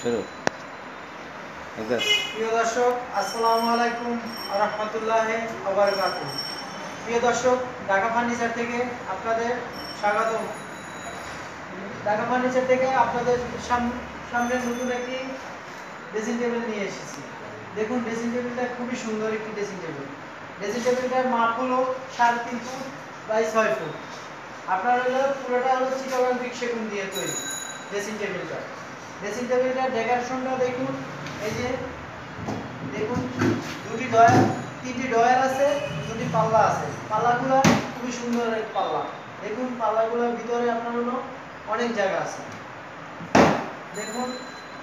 শুরু। প্রিয় দর্শক আসসালামু আলাইকুম রহমতুল্লাহ আবরকাত প্রিয় দর্শক ঢাকা ফার্নিচার থেকে আপনাদের স্বাগত ঢাকা ফার্নিচার থেকে আপনাদের সামনে নতুন একটি ড্রেসিং টেবিল নিয়ে এসেছি। দেখুন ড্রেসিং টেবিলটা খুবই সুন্দর একটি ড্রেসিং টেবিল। ড্রেসিং টেবিলটার মাপ হলো সাড়ে তিন ফুট বাই ছয় ফুট। আপনার হলো পুরোটা হলো চিটাগাং সেগুন দিয়ে তৈরি। ড্রেসিং টেবিলটা ড্রেসিং টেবিলটার ডেকোরেশনটা দেখুন, এই যে, দেখুন, দুটি ডয়ার তিনটি ডয়ার আছে, দুটি পাল্লা আছে। পাল্লাগুলো খুবই সুন্দর পাল্লা। দেখুন, পাল্লাগুলোর ভিতরে আপনার হলো অনেক জায়গা আছে। দেখুন,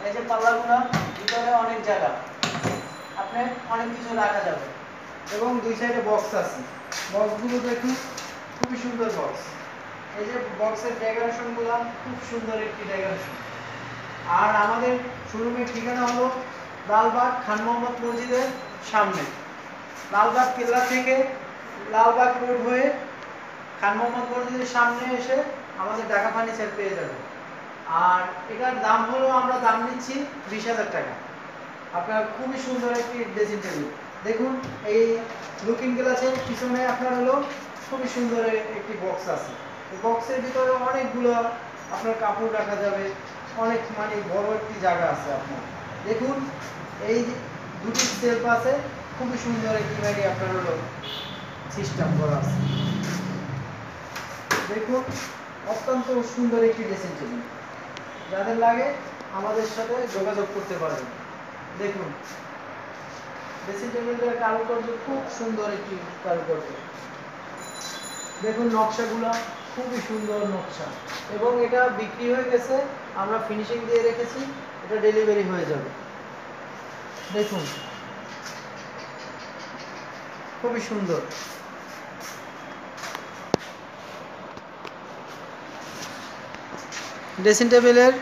এই যে পাল্লাগুলো, ভিতরে অনেক জায়গা। আপনি অনেক কিছু রাখা যাবে। এবং দুই সাইডে বক্স আছে। বক্সগুলো দেখুন, খুবই সুন্দর বক্স এই যে বক্সের ডেকোরেশনগুলো খুব সুন্দর একটি ডেকোরেশন আর আমাদের শোরুমের ঠিকানা হলো লালবাগ খান মোহাম্মদ মসজিদের সামনে। লালবাগ কেল্লা থেকে লালবাগ রোড হয়ে খান মোহাম্মদ মসজিদের সামনে এসে আমাদের ঢাকা ফার্নিচার পেয়ে যাবে আর এটার দাম হলো, আমরা দাম নিচ্ছি বিশ হাজার টাকা। আপনার খুবই সুন্দর একটি ড্রেসিং টেবিল দেখুন, এই লুকিং গ্লাসের পিছনে আপনার হলো খুবই সুন্দর একটি বক্স আছে। বক্সের ভিতরে অনেকগুলো আপনার কাপড় রাখা যাবে। অনেক মানে বড় একটি জায়গা আছে আপনার। দেখুন, এই যে দুটি সেলফ আছে, খুবই সুন্দর একটি মানে আপনার হলো সিস্টেম করা আছে। দেখুন, অত্যন্ত সুন্দর একটি ড্রেসিং টেবিল যাদের লাগে, আমাদের সাথে যোগাযোগ করতে পারবেন। দেখুন ড্রেসিং টেবিলটার কারুকার্য খুব সুন্দর একটি কারুকার্য। দেখুন, নকশাগুলো খুবই সুন্দর নকশা। এবং এটা বিক্রি হয়ে গেছে, আমরা ফিনিশিং দিয়ে রেখেছি, এটা ডেলিভারি হয়ে যাবে। দেখুন, খুবই সুন্দর। ড্রেসিং টেবিলের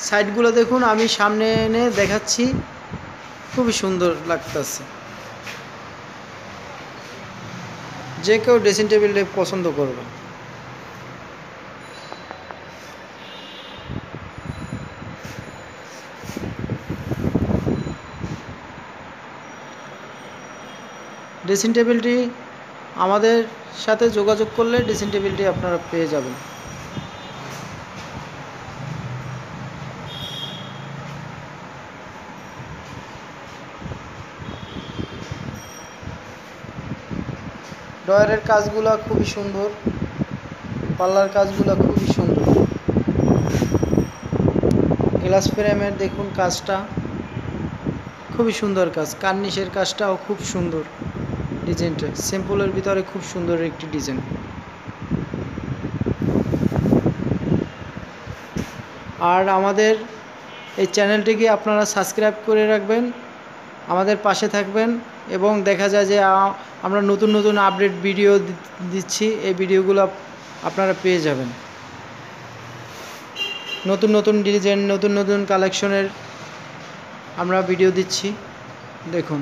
সাইডগুলো দেখুন, আমি সামনে এনে দেখাচ্ছি, খুবই সুন্দর লাগতেছে। যে কেউ ড্রেসিং টেবিলটা পছন্দ করবে। ড্রেসিং টেবিলটি আমাদের সাথে যোগাযোগ করলে ড্রেসিং টেবিলটি আপনারা পেয়ে যাবেন। ডয়ারের কাজগুলো খুবই সুন্দর, পাল্লার কাজগুলো খুবই সুন্দর। গ্লাস ফ্রেমের দেখুন কাজটা, খুবই সুন্দর কাজ, কার্নিশের কাজটাও খুব সুন্দর। ডিজাইনটা। সিম্পলের ভিতরে খুব সুন্দর একটি ডিজাইন। আর আমাদের এই চ্যানেলটিকে আপনারা সাবস্ক্রাইব করে রাখবেন, আমাদের পাশে থাকবেন এবং দেখা যায় যে আমরা নতুন নতুন আপডেট ভিডিও দিচ্ছি, এই ভিডিওগুলো আপনারা পেয়ে যাবেন। নতুন নতুন ডিজাইন, নতুন নতুন কালেকশনের আমরা ভিডিও দিচ্ছি। দেখুন।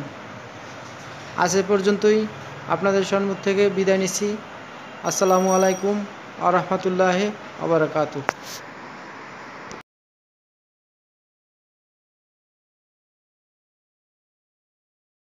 আজ এ পর্যন্তই। আপনাদের সম্মুখ থেকে বিদায় নিচ্ছি। আসসালামু আলাইকুম আ রহমতুল্লাহ আবরাকাতু